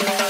Thank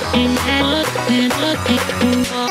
Thank you.